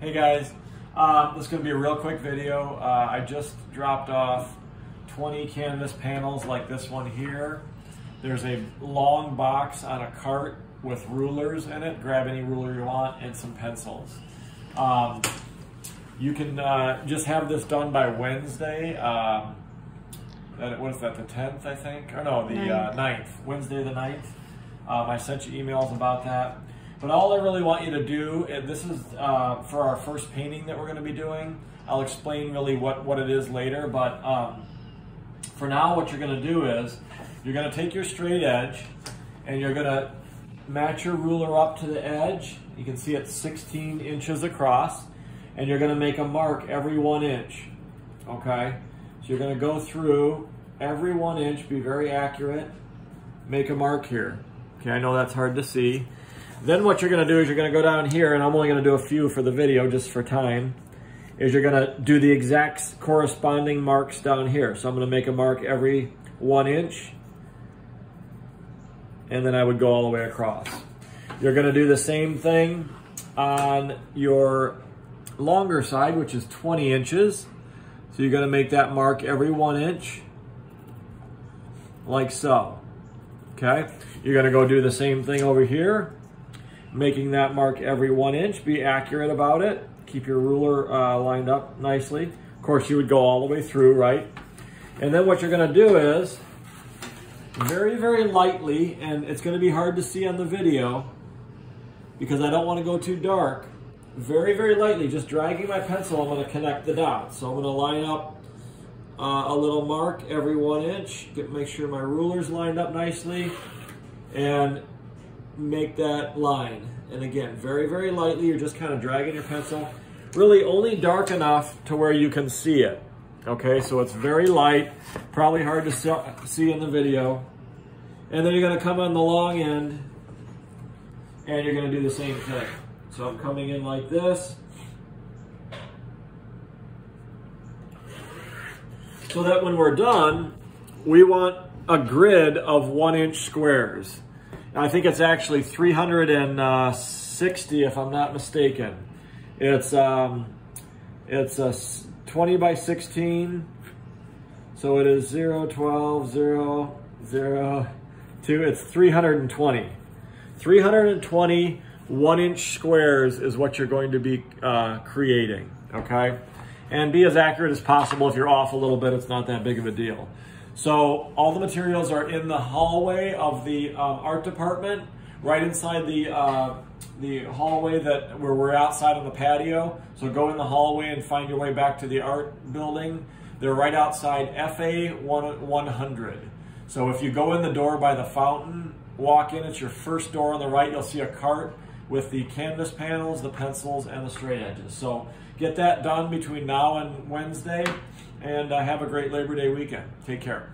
Hey guys, um, this is going to be a real quick video. Uh, I just dropped off 20 canvas panels like this one here. There's a long box on a cart with rulers in it. Grab any ruler you want and some pencils. Um, you can uh, just have this done by Wednesday. Um, what is that, the 10th, I think? Or no, the 9th, uh, 9th Wednesday the 9th. Um, I sent you emails about that. But all I really want you to do, and this is uh, for our first painting that we're going to be doing. I'll explain really what, what it is later, but um, for now what you're going to do is you're going to take your straight edge and you're going to match your ruler up to the edge. You can see it's 16 inches across and you're going to make a mark every one inch, okay? So you're going to go through every one inch, be very accurate, make a mark here. Okay, I know that's hard to see. Then what you're gonna do is you're gonna go down here, and I'm only gonna do a few for the video just for time, is you're gonna do the exact corresponding marks down here. So I'm gonna make a mark every one inch, and then I would go all the way across. You're gonna do the same thing on your longer side, which is 20 inches. So you're gonna make that mark every one inch, like so, okay? You're gonna go do the same thing over here making that mark every one inch. Be accurate about it. Keep your ruler uh, lined up nicely. Of course, you would go all the way through, right? And then what you're gonna do is, very, very lightly, and it's gonna be hard to see on the video because I don't wanna go too dark, very, very lightly, just dragging my pencil, I'm gonna connect the dots. So I'm gonna line up uh, a little mark every one inch, get, make sure my ruler's lined up nicely, and make that line. And again, very, very lightly, you're just kind of dragging your pencil. Really only dark enough to where you can see it. Okay, so it's very light, probably hard to see in the video. And then you're gonna come on the long end and you're gonna do the same thing. So I'm coming in like this. So that when we're done, we want a grid of one inch squares. I think it's actually 360 if I'm not mistaken. It's um, it's a 20 by 16. So it is 0, 12, 0, 0, 2. It's 320. 320 one inch squares is what you're going to be uh, creating, okay? And be as accurate as possible. If you're off a little bit, it's not that big of a deal. So all the materials are in the hallway of the um, art department, right inside the uh, the hallway that where we're outside on the patio. So go in the hallway and find your way back to the art building. They're right outside FA 100. So if you go in the door by the fountain, walk in, it's your first door on the right, you'll see a cart with the canvas panels, the pencils, and the straight edges. So get that done between now and Wednesday and uh, have a great Labor Day weekend. Take care.